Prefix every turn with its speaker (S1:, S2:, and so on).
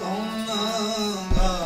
S1: ਕੌਣਾ